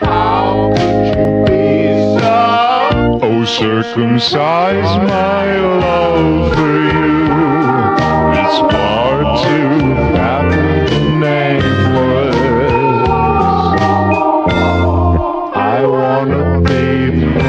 How could you be so? Oh, circumcise my love for you. It's far too fathom nameless. I wanna be.